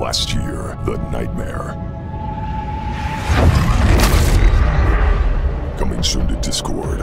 Last year, the nightmare. Coming soon to Discord.